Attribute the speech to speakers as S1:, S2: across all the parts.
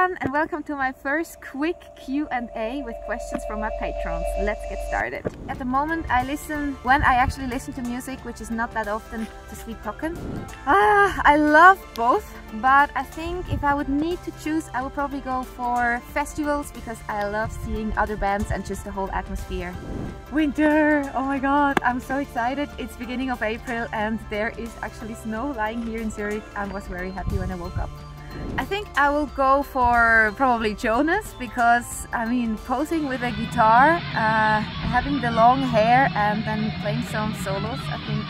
S1: everyone and welcome to my first quick Q&A with questions from my patrons. Let's get started. At the moment I listen, when I actually listen to music, which is not that often, to Sleep Token. Ah, I love both, but I think if I would need to choose, I would probably go for festivals because I love seeing other bands and just the whole atmosphere. Winter! Oh my god, I'm so excited. It's beginning of April and there is actually snow lying here in Zurich. I was very happy when I woke up. I think I will go for probably Jonas because I mean posing with a guitar, uh, having the long hair and then playing some solos I think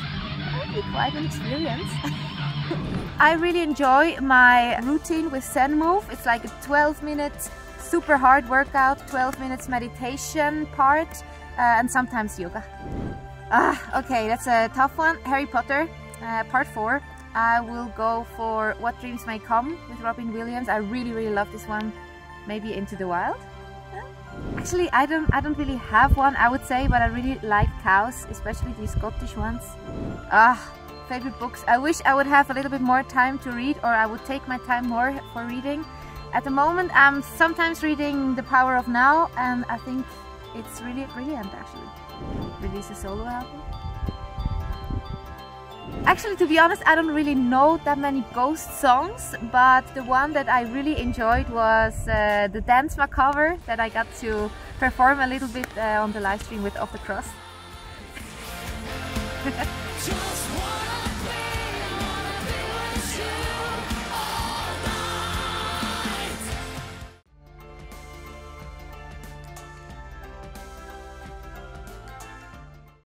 S1: that would be quite an experience. I really enjoy my routine with Zen Move. It's like a 12 minutes super hard workout, 12 minutes meditation part uh, and sometimes yoga. Ah, okay, that's a tough one. Harry Potter, uh, part 4. I will go for What Dreams May Come with Robin Williams. I really, really love this one. Maybe Into the Wild? Actually, I don't, I don't really have one, I would say, but I really like cows, especially the Scottish ones. Ah, favorite books. I wish I would have a little bit more time to read, or I would take my time more for reading. At the moment, I'm sometimes reading The Power of Now, and I think it's really brilliant, actually. Release a solo album. Actually, to be honest, I don't really know that many ghost songs, but the one that I really enjoyed was uh, the Dance cover that I got to perform a little bit uh, on the live stream with Off the Cross.